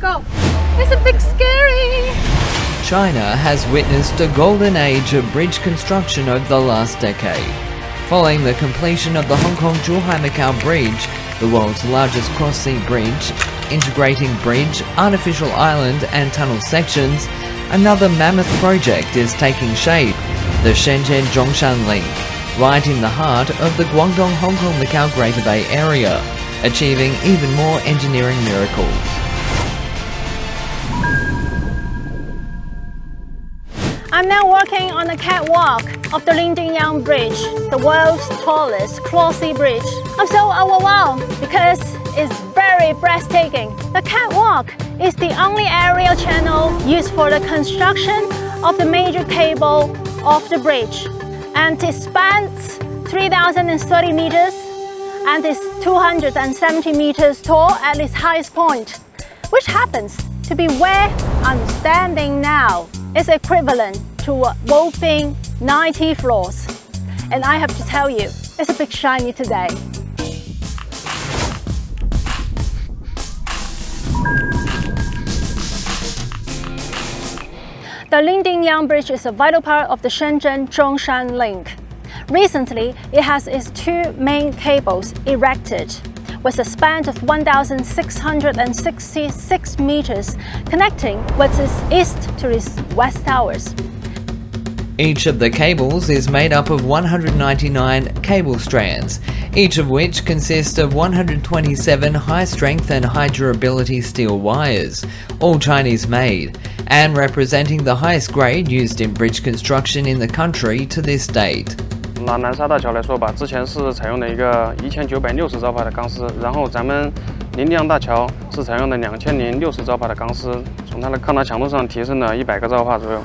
go! It's a scary! China has witnessed a golden age of bridge construction over the last decade. Following the completion of the Hong Kong-Zhuhai-Macau Bridge, the world's largest cross-sea bridge, integrating bridge, artificial island and tunnel sections, another mammoth project is taking shape, the Shenzhen-Zhongshan Link, right in the heart of the Guangdong-Hong Kong-Macau Greater Bay Area achieving even more engineering miracles. I'm now walking on the catwalk of the Lingdingyang Bridge, the world's tallest cross-sea bridge. I'm so overwhelmed because it's very breathtaking. The catwalk is the only aerial channel used for the construction of the major cable of the bridge. And it spans 3,030 meters and is 270 meters tall at its highest point, which happens to be where I'm standing now. It's equivalent to a whopping 90 floors. And I have to tell you, it's a bit shiny today. The Lingdingyang Bridge is a vital part of the Shenzhen Zhongshan Link. Recently, it has its two main cables erected with a span of 1,666 meters connecting with its east to its west towers. Each of the cables is made up of 199 cable strands, each of which consists of 127 high strength and high durability steel wires, all Chinese made, and representing the highest grade used in bridge construction in the country to this date. 拿南沙大桥来说吧，之前是采用的一个一千九百六十兆帕的钢丝，然后咱们林良大桥是采用的两千零六十兆帕的钢丝，从它的抗塌强度上提升了一百个兆帕左右。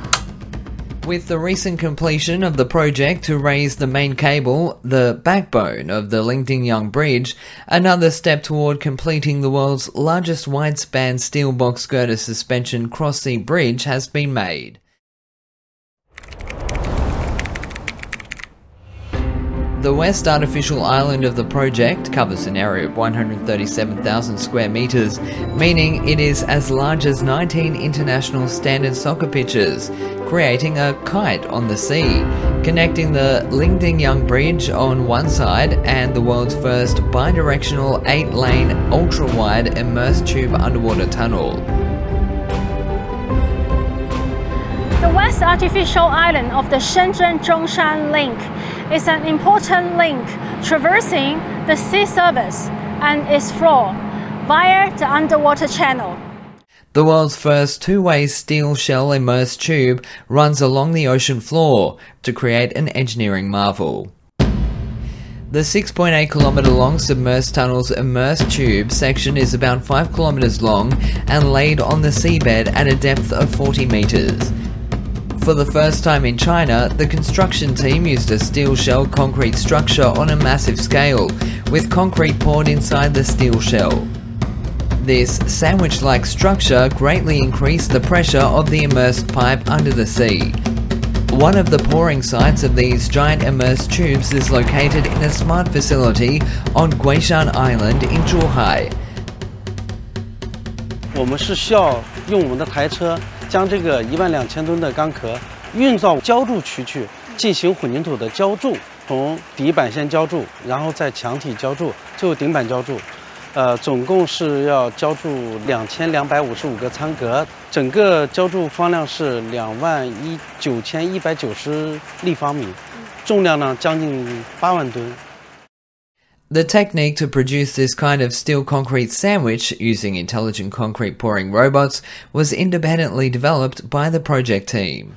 with the recent completion of the project to raise the main cable, the backbone of the Lingdingyang Bridge, another step toward completing the world's largest wide-span steel box girder suspension cross-sea bridge has been made. The west artificial island of the project covers an area of 137,000 square meters, meaning it is as large as 19 international standard soccer pitches, creating a kite on the sea, connecting the Lingdingyang Bridge on one side and the world's first bidirectional 8-lane ultra-wide immersed tube underwater tunnel. The West Artificial Island of the Shenzhen Zhongshan Link is an important link traversing the sea surface and its floor via the underwater channel. The world's first two-way steel shell immersed tube runs along the ocean floor to create an engineering marvel. The 6.8 kilometer long submersed tunnel's immersed tube section is about 5 kilometers long and laid on the seabed at a depth of 40 meters. For the first time in China, the construction team used a steel shell concrete structure on a massive scale, with concrete poured inside the steel shell. This sandwich-like structure greatly increased the pressure of the immersed pipe under the sea. One of the pouring sites of these giant immersed tubes is located in a smart facility on Guishan Island in Zhuhai. 我们是需要用我们的台车 将这个一万两千吨的钢壳运到浇筑区去进行混凝土的浇筑，从底板先浇筑，然后再墙体浇筑，最后顶板浇筑。呃，总共是要浇筑两千两百五十五个舱格，整个浇筑方量是两万一九千一百九十立方米，重量呢将近八万吨。The technique to produce this kind of steel concrete sandwich using intelligent concrete pouring robots was independently developed by the project team.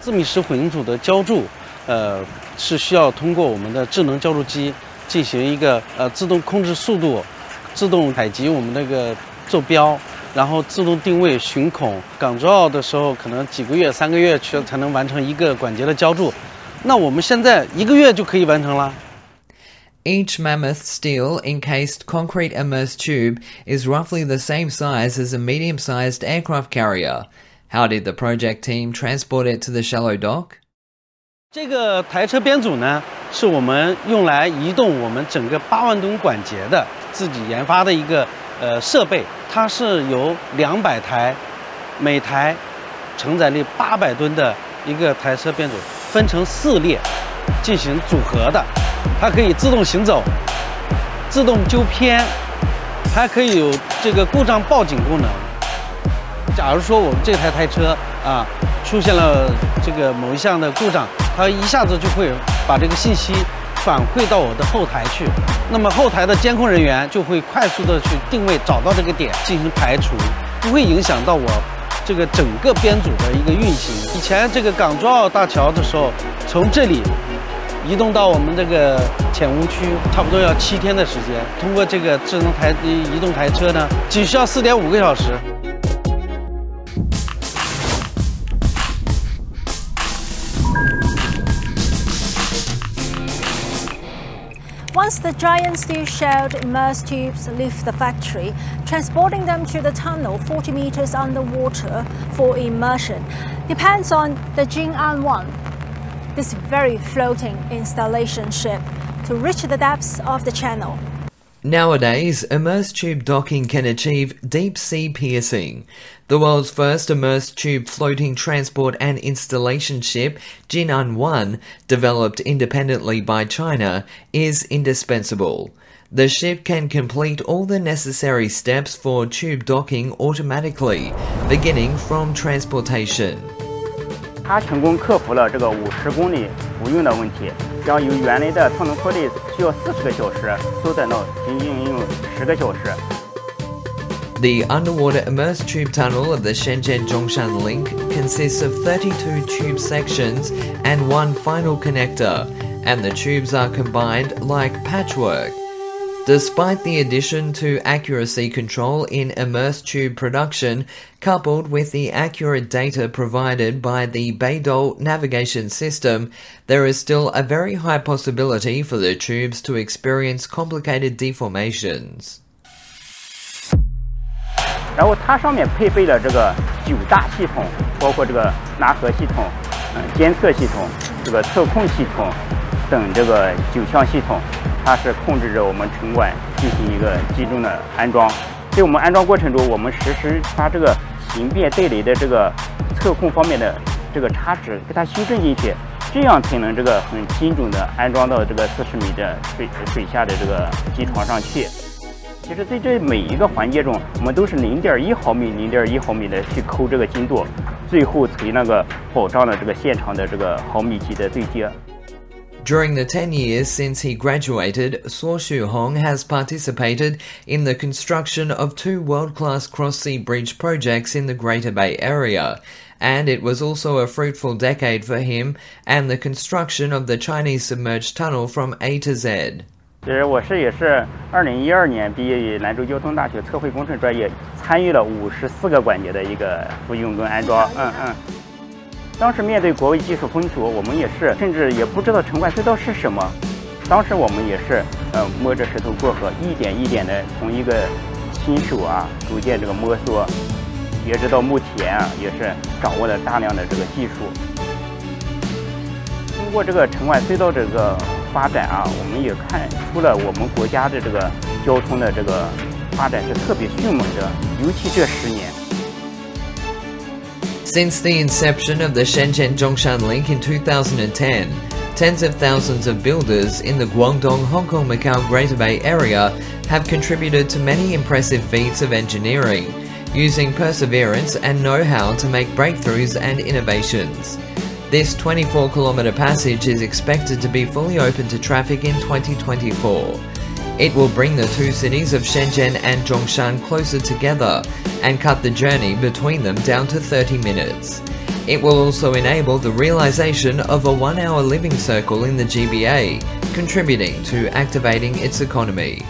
自密实混凝土的浇筑，呃，是需要通过我们的智能浇筑机进行一个呃自动控制速度，自动采集我们那个坐标，然后自动定位巡孔。港珠澳的时候，可能几个月、三个月去才能完成一个管节的浇筑，那我们现在一个月就可以完成了。Each mammoth steel encased concrete immersed tube is roughly the same size as a medium sized aircraft carrier. How did the project team transport it to the shallow dock? 这个台车编组呢，是我们用来移动我们整个八万吨管节的自己研发的一个 呃设备，它是由两百台，每台承载力八百吨的一个台车编组，分成四列进行组合的， 它可以自动行走，自动纠偏，还可以有这个故障报警功能。假如说我们这台台车啊出现了这个某一项的故障，它一下子就会把这个信息反馈到我的后台去，那么后台的监控人员就会快速的去定位，找到这个点进行排除，不会影响到我这个整个编组的一个运行。以前这个港珠澳大桥的时候，从这里移动到我们这个浅乌区，差不多要七天的时间。通过这个智能台移动台车呢，仅需要四点五个小时。Once the giant steel-shelled immersed tubes leave the factory, transporting them to the tunnel 40 meters underwater for immersion depends on the Jing'an 1, this very floating installation ship, to reach the depths of the channel. Nowadays, immersed tube docking can achieve deep sea piercing. The world's first immersed tube floating transport and installation ship, Jin'an 1, developed independently by China, is indispensable. The ship can complete all the necessary steps for tube docking automatically, beginning from transportation. 它成功克服了这个五十公里不用的问题，将由原来的脱能脱力需要四十个小时，缩短到仅仅用十个小时。The underwater immersed tube tunnel of the Shenzhen Zhongshan Link consists of 32 tube sections and one final connector, and the tubes are combined like patchwork. Despite the addition to accuracy control in immerse tube production, coupled with the accurate data provided by the Beidou navigation system, there is still a very high possibility for the tubes to experience complicated deformations. 然后它上面配备了这个九大系统，包括这个拉合系统、嗯监测系统、这个测控系统等这个九项系统。它是控制着我们城管进行一个集中的安装，在我们安装过程中，我们实时把这个形变带来的这个测控方面的这个差值给它修正进去，这样才能这个很精准的安装到这个四十米的水水下的这个机床上去。其实，在这每一个环节中，我们都是零点一毫米、零点一毫米的去抠这个精度，最后才那个保障了这个现场的这个毫米级的对接。During the 10 years since he graduated, Suo Hong has participated in the construction of two world-class cross-sea bridge projects in the Greater Bay Area, and it was also a fruitful decade for him and the construction of the Chinese submerged tunnel from A to Z. 其实我是也是二零一二年毕业于兰州交通大学测绘工程专业，参与了五十四个管节的一个复用跟安装。嗯嗯。 当时面对国外技术封锁，我们也是，甚至也不知道城管隧道是什么。当时我们也是，呃，摸着石头过河，一点一点的从一个新手啊，逐渐这个摸索，截止到目前啊，也是掌握了大量的这个技术。通过这个城管隧道这个发展啊，我们也看出了我们国家的这个交通的这个发展是特别迅猛的，尤其这十年。Since the inception of the Shenzhen Zhongshan Link in 2010, tens of thousands of builders in the Guangdong, Hong Kong, Macau Greater Bay Area have contributed to many impressive feats of engineering, using perseverance and know-how to make breakthroughs and innovations. This 24 kilometre passage is expected to be fully open to traffic in 2024. It will bring the two cities of Shenzhen and Zhongshan closer together and cut the journey between them down to 30 minutes. It will also enable the realization of a one hour living circle in the GBA, contributing to activating its economy.